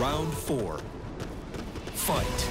Round four. Fight.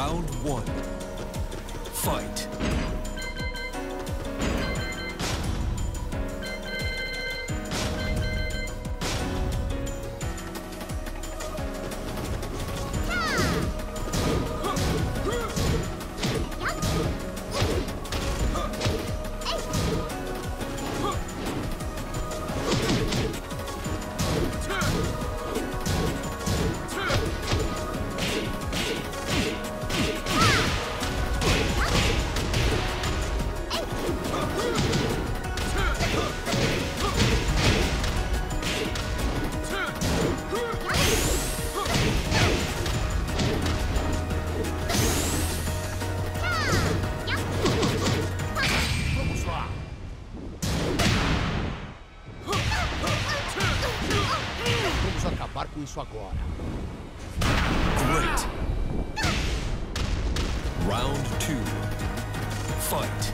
Round one. Fight. agora. Great. Round two. Fight.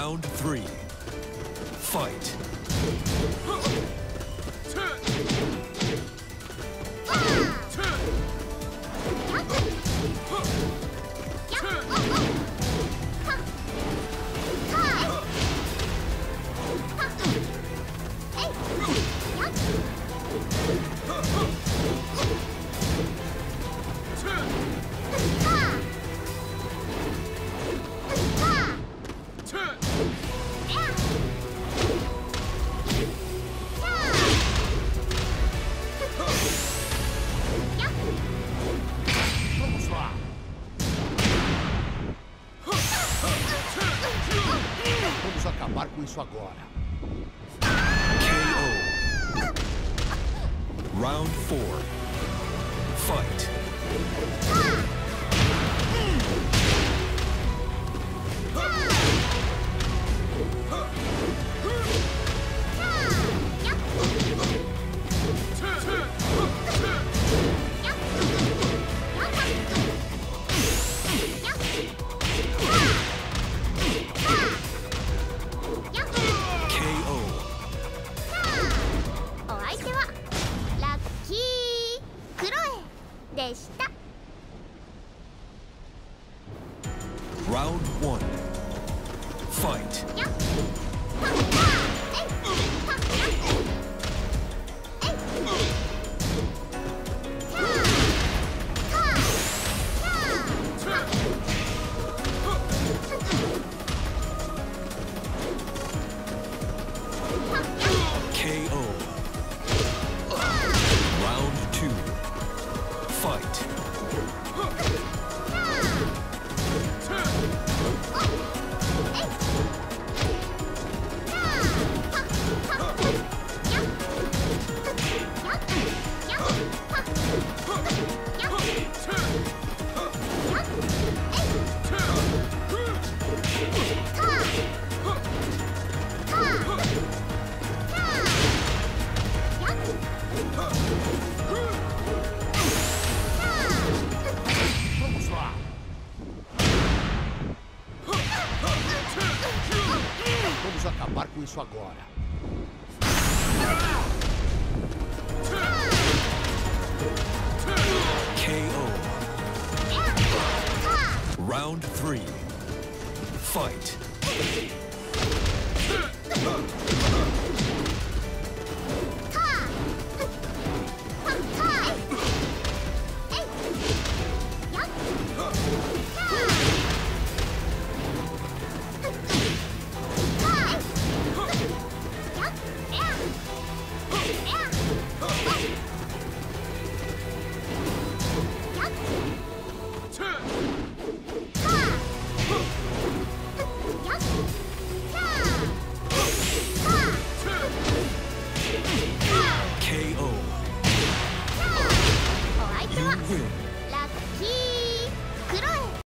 Round three. Fight. Vamos lá. Vamos acabar com isso agora. KO. Round 4. Fight. でした。com isso agora. KO. Round 3. Fight.